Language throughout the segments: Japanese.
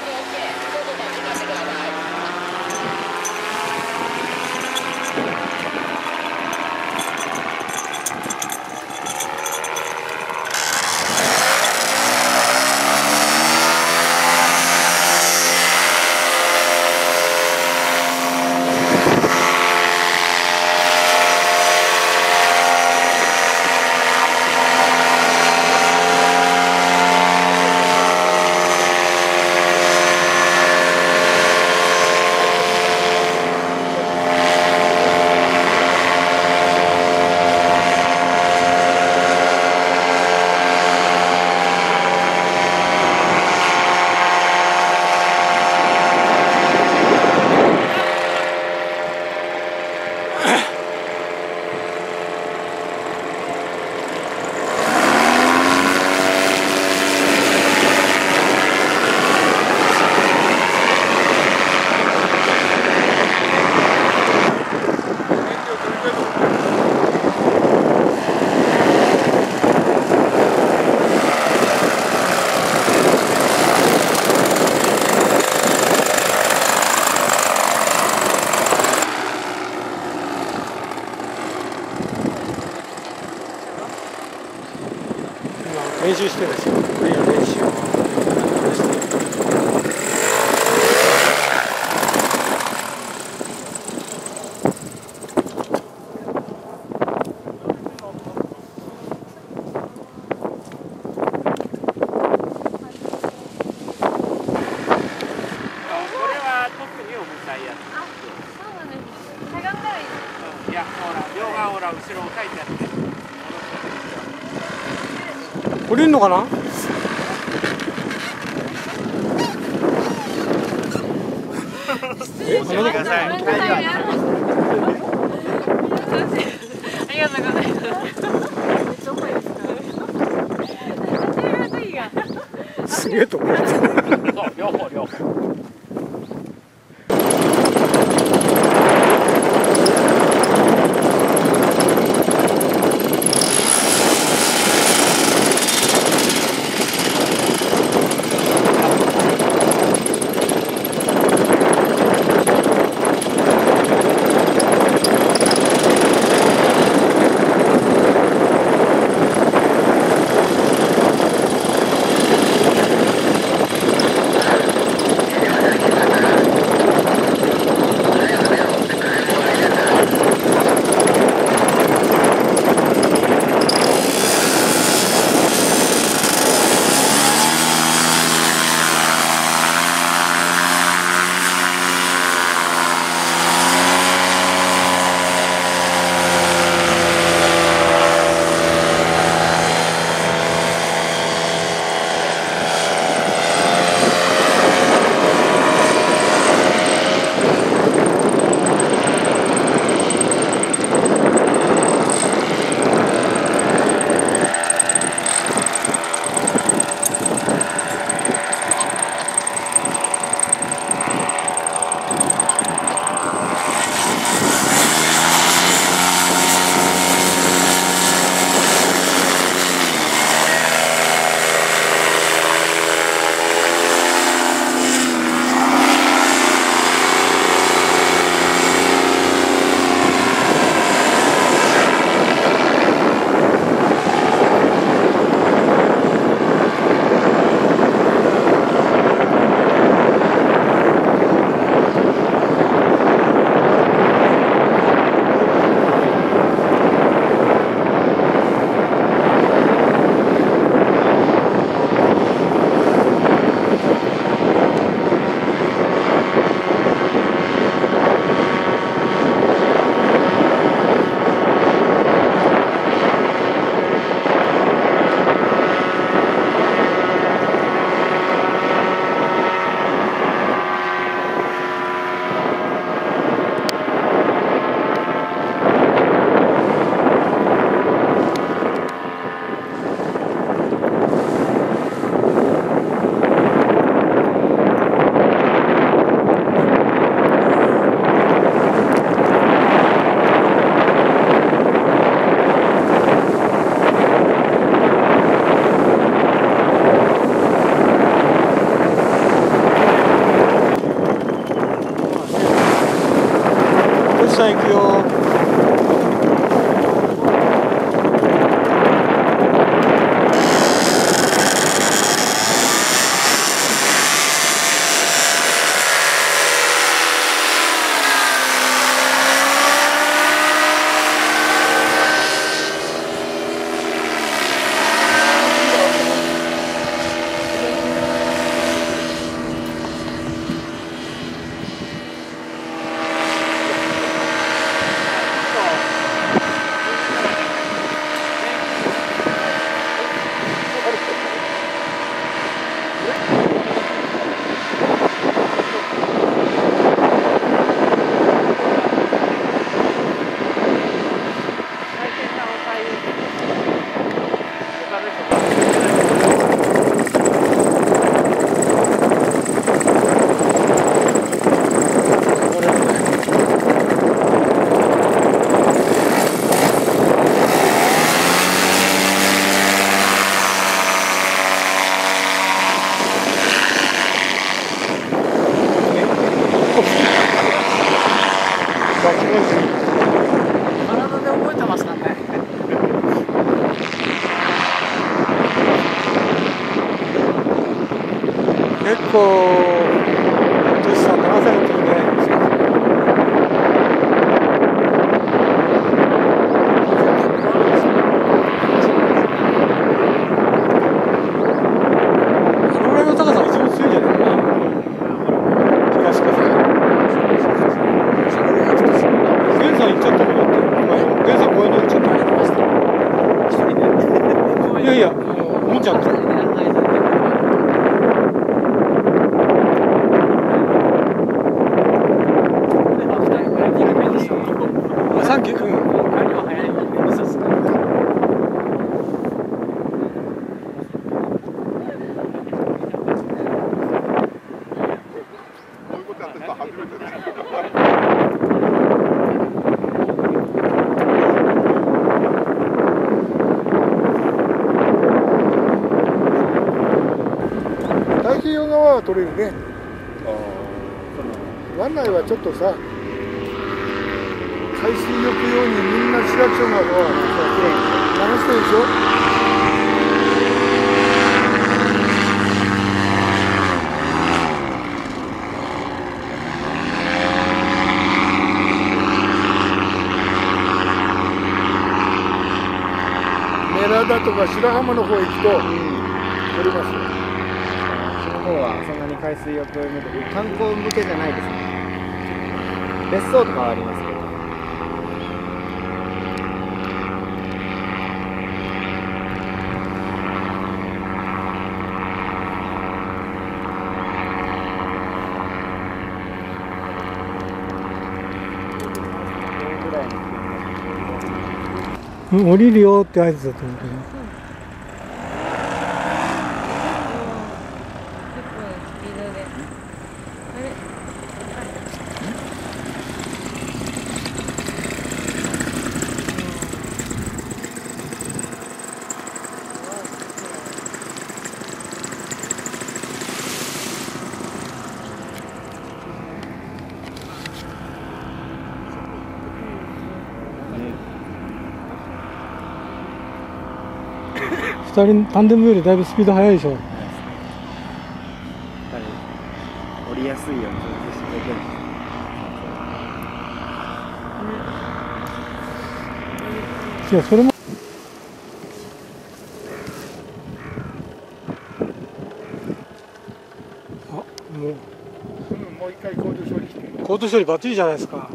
して、どこか行かせてください。Надеюсь, ты 降りるのかな？さん取れるね。湾内はちょっとさ海水浴用にみんな市役所などは流してるでしょ？寺田とか白浜の方へ行くと取れますよ方はそんなに海水浴向け観光向けじゃないですね。別荘とかはありますけど。うん降りるよって合図だと思うけど。2人タンデムよりだいぶスピード速いでしょ、ね、降りやすいようにしてくていやそれも。あもう、う、もう一回コート処理して。コート処理バッチリじゃないですか。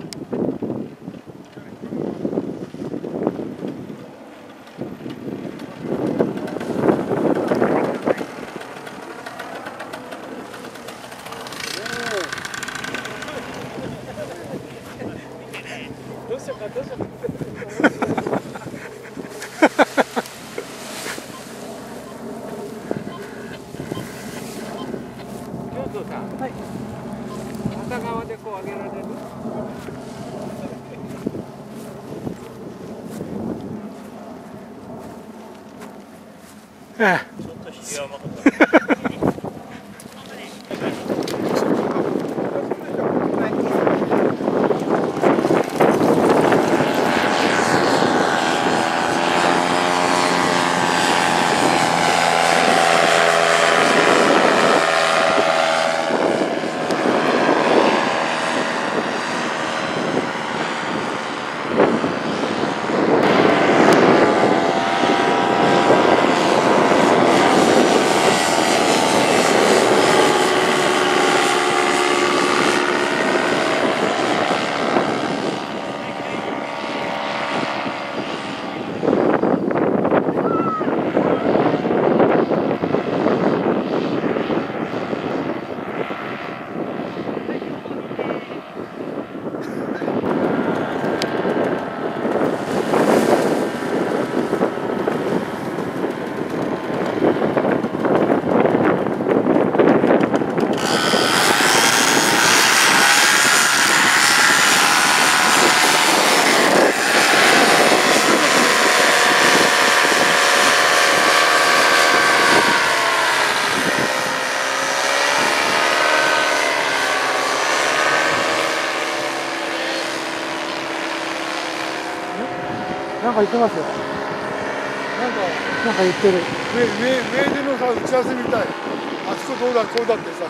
るえ。えか言ってますよ。なんかなんか言ってる。上上上でのさ打ち合わせみたい。あそこどうだこうだってさ。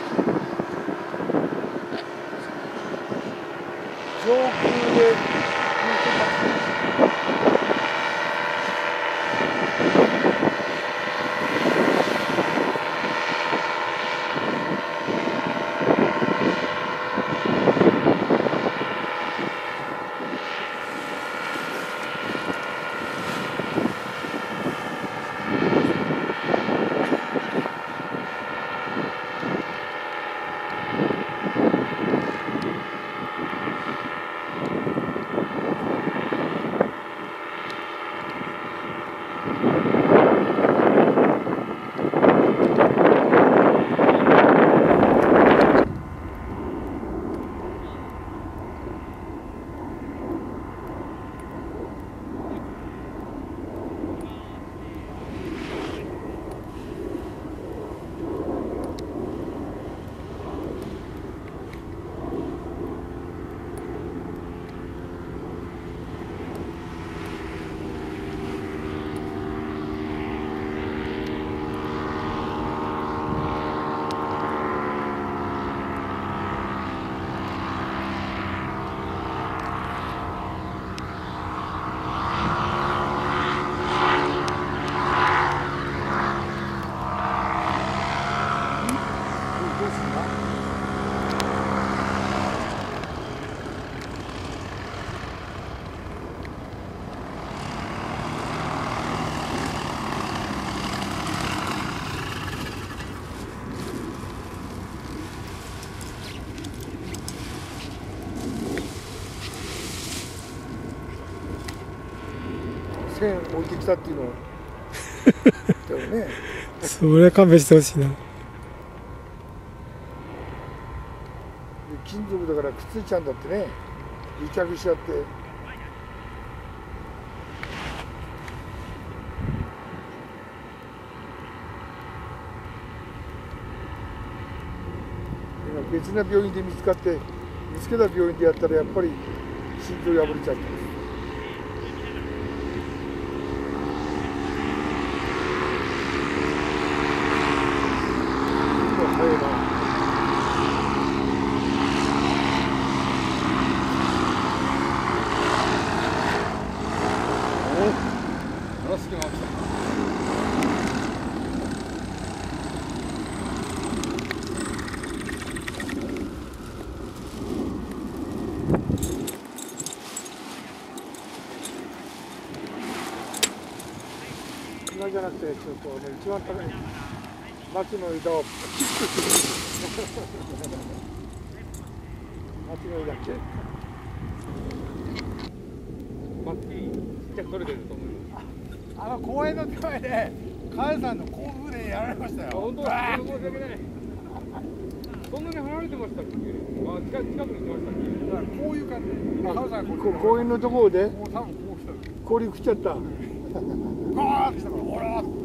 上空で線置いてきたっていうのを。だよね。それは勘弁してほしいな。で金属だからくっついちゃうんだってね。癒着しちゃって。今別な病院で見つかって見つけた病院でやったらやっぱり心臓破れちゃった早いな今じゃなくてちょっとあの一番高い松の枝をキックする松の枝っちっちゃく取れて。ると思うよあの公園の手前でカエさんの後部でやられましたあ本当だ申し訳ないそんなに離れてましたっけあ近近くに来ましたっけこういう感じ。でカエさんこ公園のところでもう多分こう来た。氷食っちゃったガーって来たからほら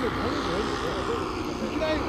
行きたいよ。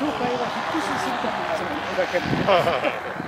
教会は引っ越しするだけ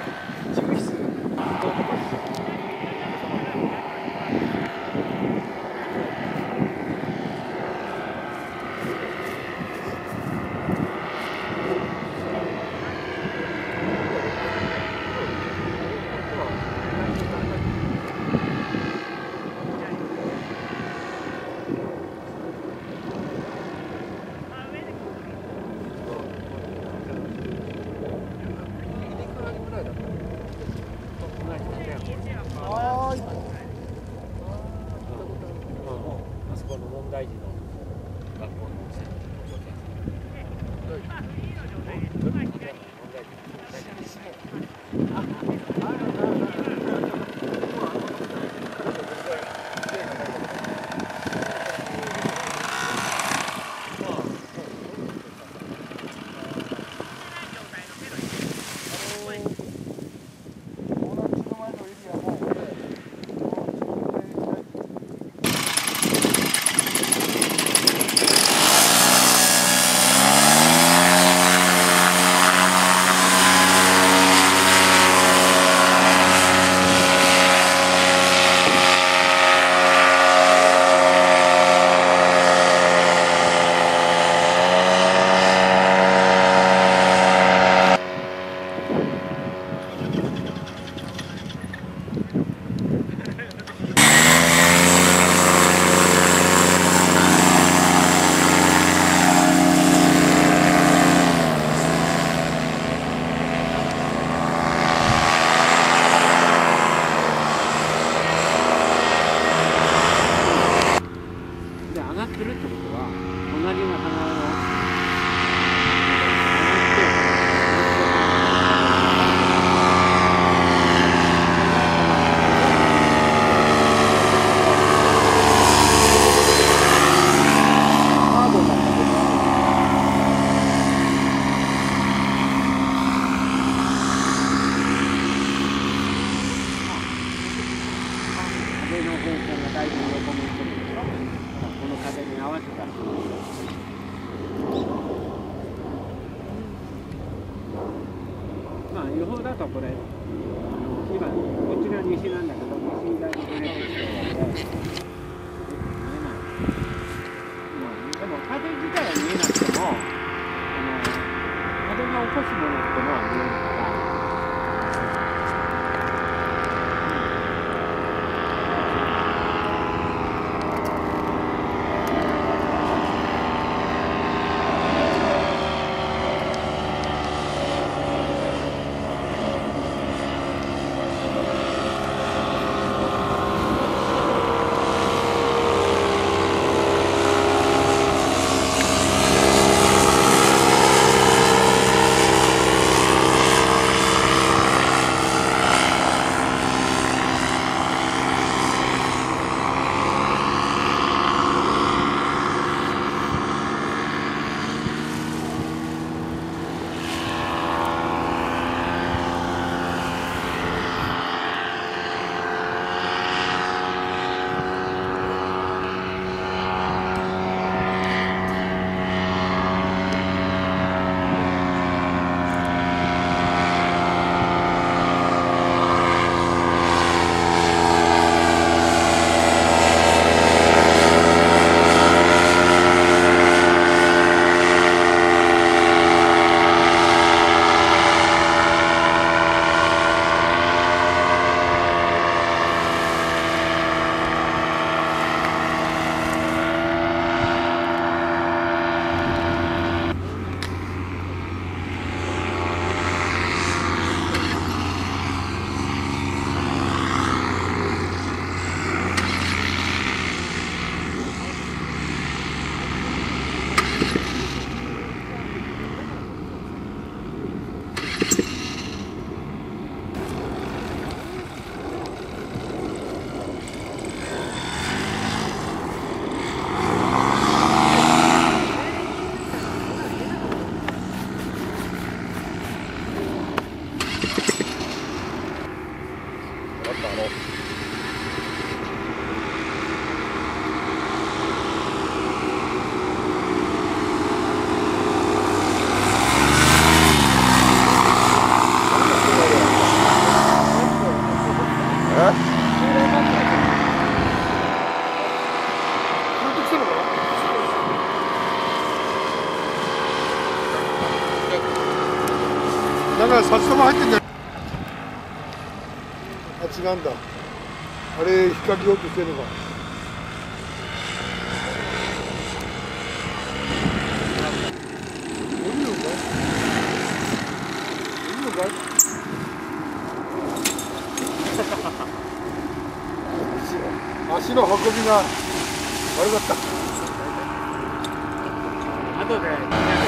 ましたまあ予報だとこれあの今こっちが西なんだけど西にだいぶずれてきてるので。見えなあ違うんだ。あれ引っ掛けようとしてるのか。降りるの降りるか。い 足の運びが悪かった。後で。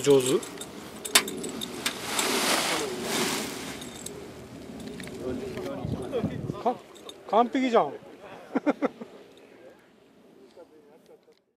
手上手。完璧じゃん。